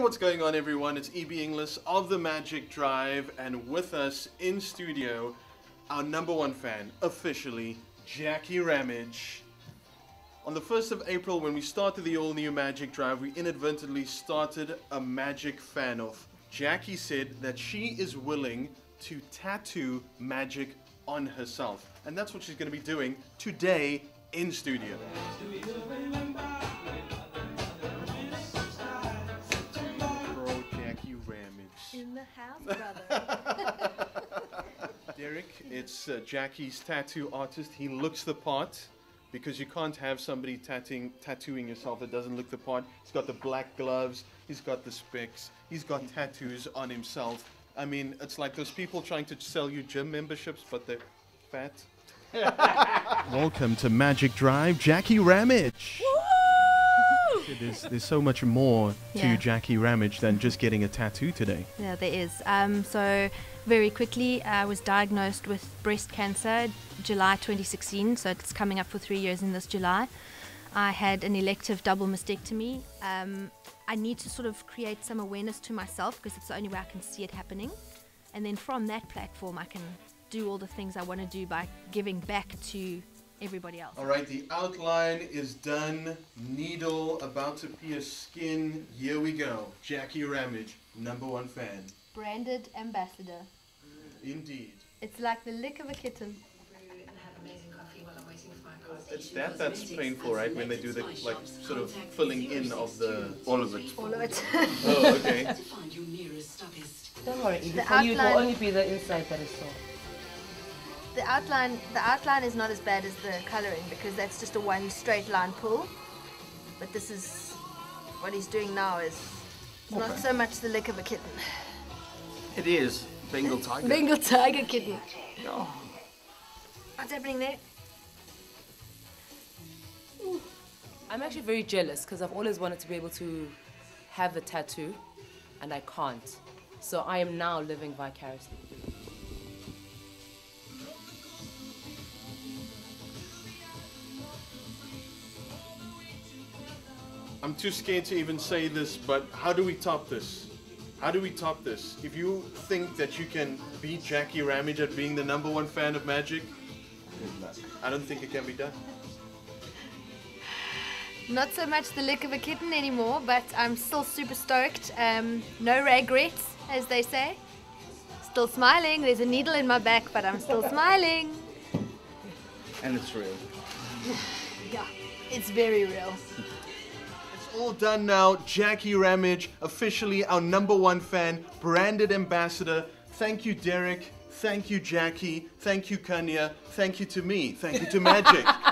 What's going on, everyone? It's EB Inglis of the Magic Drive, and with us in studio, our number one fan, officially, Jacqui Ramage. On the 1st of April, when we started the all new Magic Drive, we inadvertently started a Magic fan off. Jacqui said that she is willing to tattoo magic on herself, and that's what she's going to be doing today in studio. Derek, it's uh, Jacqui's tattoo artist. He looks the part because you can't have somebody tattooing, tattooing yourself that doesn't look the part. He's got the black gloves, he's got the specs, he's got tattoos on himself. I mean, it's like those people trying to sell you gym memberships, but they're fat. Welcome to Magic Drive, Jacqui Ramage. There's, there's so much more to Yeah. Jacqui Ramage than just getting a tattoo today. yeah, there is. Um, so, very quickly, I was diagnosed with breast cancer July 2016. So, it's coming up for three years in this July. I had an elective double mastectomy. Um, I need to sort of create some awareness to myself because it's the only way I can see it happening. And then from that platform, I can do all the things I want to do by giving back to everybody else. All right, the outline is done. Needle about to pierce skin. Here we go. Jacqui Ramage, number one fan. Branded ambassador. Indeed. It's like the lick of a kitten. It's that that's painful, right? When they do the like sort of filling in of the all of it. All of it. Oh, okay. Find your nearest stockist. Don't worry, The for you will only be the inside that is soft. The outline, the outline is not as bad as the coloring because that's just a one straight line pull. But this is what he's doing now is not so much the lick of a kitten. It is Bengal tiger. Bengal tiger kitten. What's happening there? I'm actually very jealous because I've always wanted to be able to have a tattoo and I can't. So I am now living vicariously. I'm too scared to even say this, but how do we top this? How do we top this? If you think that you can beat Jacqui Ramage at being the number one fan of Magic, I don't think it can be done. Not so much the lick of a kitten anymore, but I'm still super stoked. Um, no regrets, as they say. Still smiling. There's a needle in my back, but I'm still smiling. And it's real. Yeah, it's very real. All done now. Jacqui Ramage, officially our number one fan, branded ambassador. Thank you, Derek. Thank you, Jacqui. Thank you, Khanya. Thank you to me. Thank you to Magic.